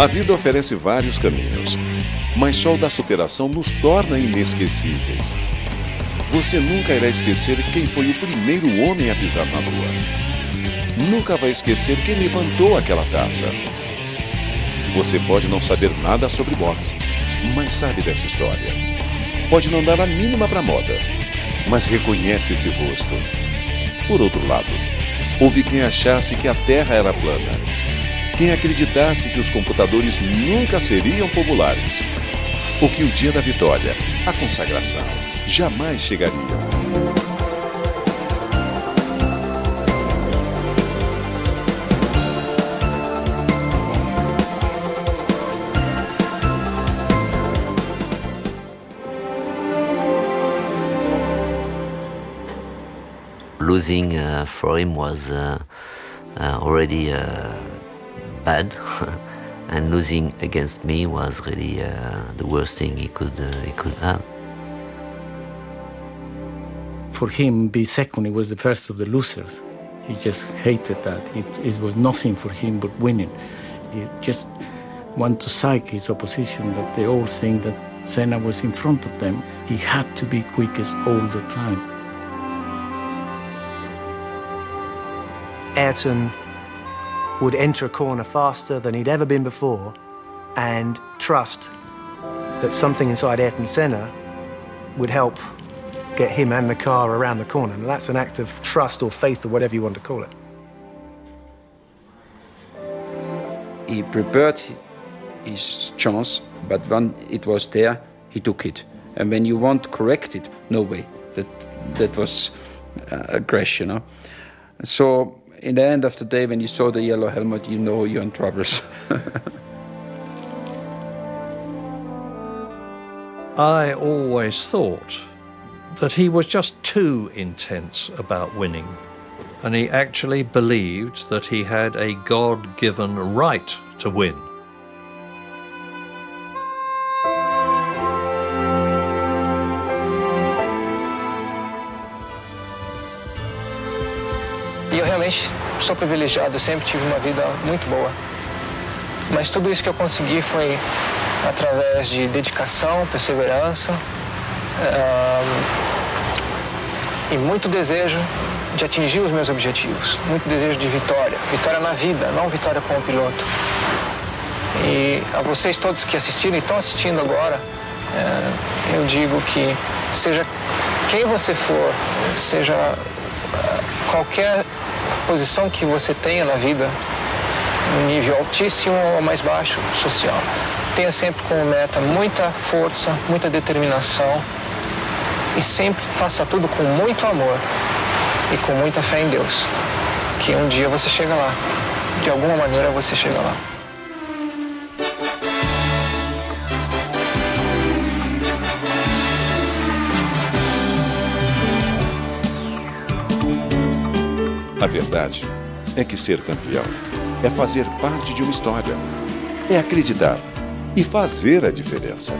A vida oferece vários caminhos, mas só o da superação nos torna inesquecíveis. Você nunca irá esquecer quem foi o primeiro homem a pisar na lua. Nunca vai esquecer quem levantou aquela taça. Você pode não saber nada sobre boxe, mas sabe dessa história. Pode não dar a mínima para moda, mas reconhece esse rosto. Por outro lado, houve quem achasse que a Terra era plana, quem acreditasse que os computadores nunca seriam populares, ou que o dia da vitória, a consagração, jamais chegaria. losing uh, for him was uh, uh, already bad, and losing against me was really uh, the worst thing he could uh, he could have. For him, be second, he was the first of the losers. He just hated that. It, it was nothing for him but winning. He just wanted to psych his opposition that they all think that Senna was in front of them. He had to be quickest all the time. Ayrton would enter a corner faster than he'd ever been before and trust that something inside Ayrton Senna would help get him and the car around the corner. And that's an act of trust or faith or whatever you want to call it. He prepared his chance, but when it was there, he took it. And when you want to correct it, no way. That, that was uh, a crash, you know. So in the end of the day, when you saw the yellow helmet, you know you're in troubles. I always thought that he was just too intense about winning, and he actually believed that he had a God given right to win. Realmente sou privilegiado, eu sempre tive uma vida muito boa. Mas tudo isso que eu consegui foi através de dedicação, perseverança e muito desejo de atingir os meus objetivos, muito desejo de vitória, vitória na vida, não vitória como piloto. E a vocês todos que assistiram e estão assistindo agora, é, eu digo que seja quem você for, seja qualquer posição que você tenha na vida, no nível altíssimo ou mais baixo social. Tenha sempre como meta muita força, muita determinação e sempre faça tudo com muito amor e com muita fé em Deus, que um dia você chega lá. De alguma maneira você chega lá. A verdade é que ser campeão é fazer parte de uma história, é acreditar e fazer a diferença.